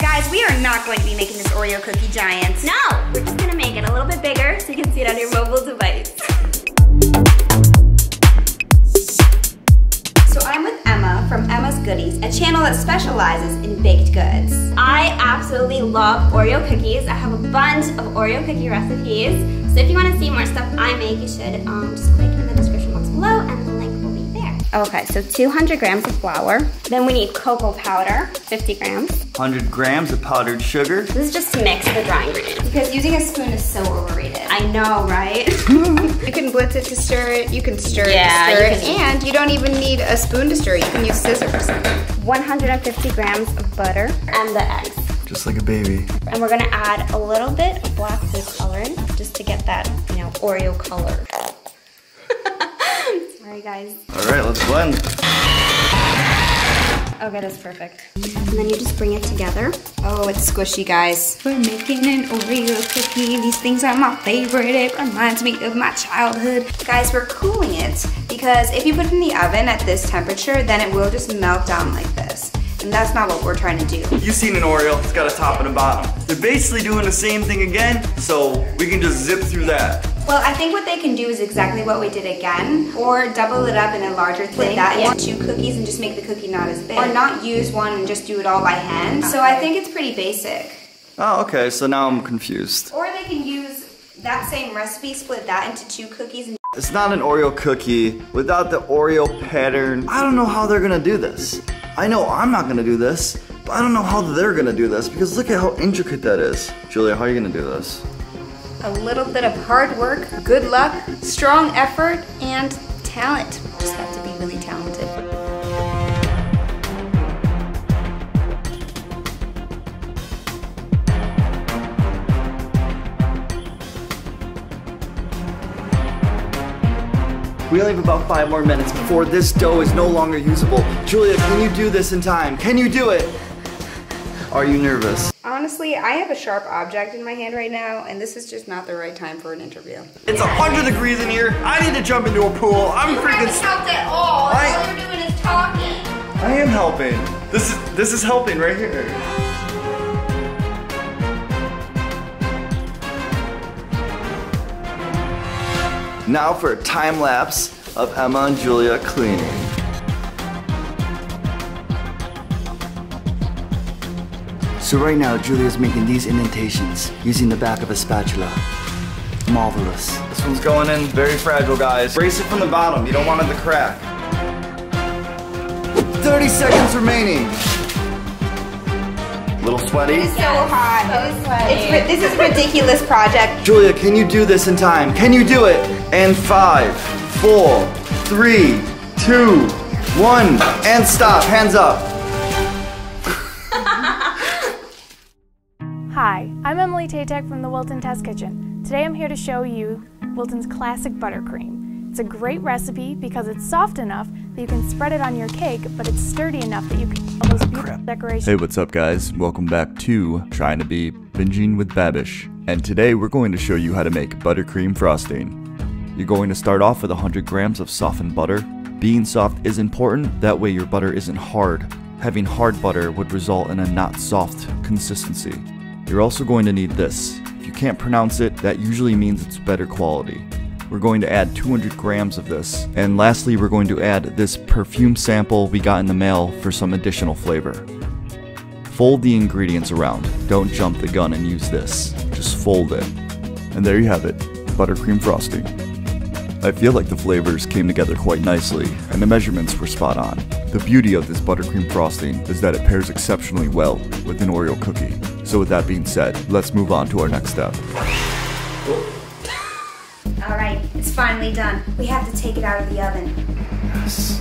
Guys, we are not going to be making this Oreo cookie giant. No, we're just gonna make it a little bit bigger so you can see it on your mobile device. So I'm with Emma from Emma's Goodies, a channel that specializes in baked goods. I absolutely love Oreo cookies. I have a bunch of Oreo cookie recipes. So if you wanna see more stuff I make, you should um, just click Okay, so 200 grams of flour. Then we need cocoa powder, 50 grams. 100 grams of powdered sugar. This is just to mix the dry ingredients. Because using a spoon is so overrated. I know, right? You can blitz it to stir it, you can stir Yeah, it to stir you it, can- and you don't even need a spoon to stir it, you can use scissors. 150 grams of butter and the eggs. Just like a baby. And we're gonna add a little bit of black food coloring just to get that, you know, Oreo color. Sorry guys. All right, let's blend. Okay, that's perfect. And then you just bring it together. Oh, it's squishy, guys. We're making an Oreo cookie. These things are my favorite. It reminds me of my childhood. Guys, we're cooling it because if you put it in the oven at this temperature, then it will just melt down like this. And that's not what we're trying to do. You've seen an Oreo, it's got a top and a bottom. They're basically doing the same thing again, so we can just zip through that. Well, I think what they can do is exactly what we did again, or double it up in a larger thing, that Yeah. into two cookies and just make the cookie not as big. Or not use one and just do it all by hand. So I think it's pretty basic. Oh, okay, so now I'm confused. Or they can use that same recipe, split that into two cookies and It's not an Oreo cookie without the Oreo pattern. I don't know how they're gonna do this. I know I'm not gonna do this, but I don't know how they're gonna do this because look at how intricate that is. Julia, how are you gonna do this? A little bit of hard work, good luck, strong effort, and talent. Just have to be really talented. We only have about five more minutes before this dough is no longer usable. Julia, can you do this in time? Can you do it? Are you nervous? Honestly, I have a sharp object in my hand right now, and this is just not the right time for an interview. It's a hundred degrees in here. I need to jump into a pool. I'm freaking. helped at all. I- All you're doing is talking. I am helping. This is this is helping right here. Now for a time lapse of Emma and Julia cleaning. So right now, Julia's making these indentations using the back of a spatula. Marvelous. This one's going in very fragile, guys. Brace it from the bottom. You don't want it to crack. 30 seconds remaining. A Little sweaty. It's so hot. It's, ri- this is a ridiculous project. Julia, can you do this in time? Can you do it? And five, four, three, two, one, and stop. Hands up. Hi, I'm Emily Tatek from the Wilton Test Kitchen. Today I'm here to show you Wilton's classic buttercream. It's a great recipe because it's soft enough that you can spread it on your cake, but it's sturdy enough that you can all those beautiful decorations. Hey, what's up, guys? Welcome back to Trying to Be Binging with Babish. And today we're going to show you how to make buttercream frosting. You're going to start off with 100 grams of softened butter. Being soft is important, that way your butter isn't hard. Having hard butter would result in a not soft consistency. You're also going to need this. If you can't pronounce it, that usually means it's better quality. We're going to add 200 grams of this. And lastly, we're going to add this perfume sample we got in the mail for some additional flavor. Fold the ingredients around. Don't jump the gun and use this. Just fold it. And there you have it, buttercream frosting. I feel like the flavors came together quite nicely, and the measurements were spot on. The beauty of this buttercream frosting is that it pairs exceptionally well with an Oreo cookie. So with that being said, let's move on to our next step. All right, it's finally done. We have to take it out of the oven. Yes.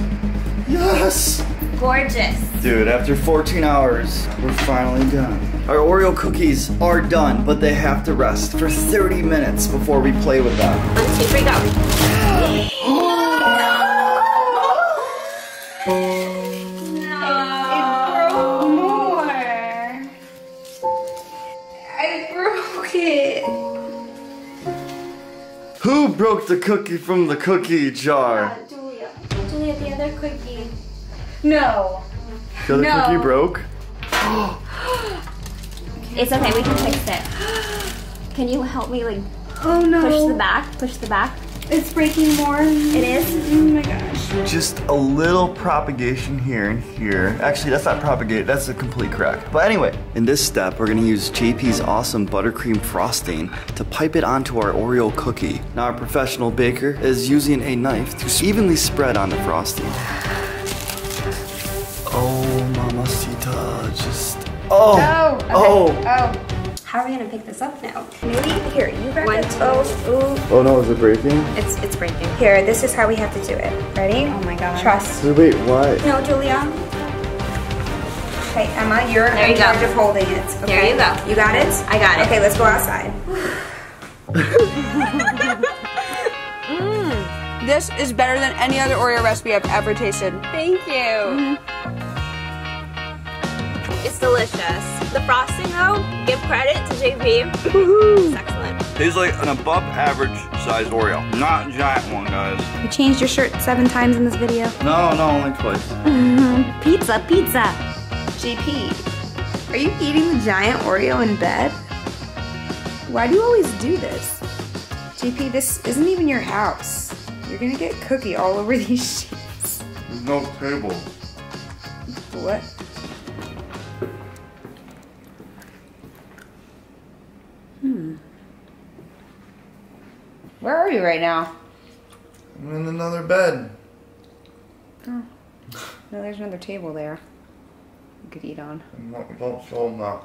Yes. Gorgeous. Dude, after 14 hours, we're finally done. Our Oreo cookies are done, but they have to rest for 30 minutes before we play with them. One, two, three, go. the cookie from the cookie jar? Julia. Julia, the other cookie. No. The other No. cookie broke? It's okay, we can fix it. Can you help me like Oh no. push the back? Push the back. It's breaking more. It is? Oh my gosh. Just a little propagation here and here. Actually, that's not propagate, that's a complete crack. But anyway, in this step, we're gonna use JP's awesome buttercream frosting to pipe it onto our Oreo cookie. Now, our professional baker is using a knife to evenly spread on the frosting. Oh, mamacita, just. Oh! Oh. Okay. Oh! Oh. How are we gonna pick this up now? Maybe here. You grab One, it. two. Oh. Oh no, is it breaking? It's it's breaking. Here. This is how we have to do it. Ready? Oh my god. Trust. Wait, why? No, Julia. Okay, Emma, you're There in you go. charge of holding it. Okay? There you go. You got it? I got it. Okay, let's go outside. Mm, this is better than any other Oreo recipe I've ever tasted. Thank you. Mm-hmm. It's delicious. The frosting though, give credit to JP. It's excellent. Tastes like an above average sized Oreo. Not a giant one, guys. You changed your shirt seven times in this video. No, no, only twice. Mm-hmm. Pizza, pizza. JP, are you eating the giant Oreo in bed? Why do you always do this? JP, this isn't even your house. You're gonna get cookie all over these sheets. There's no table. What? Where are you right now? I'm in another bed. Oh. No, there's another table there. You could eat on. Don't show them that.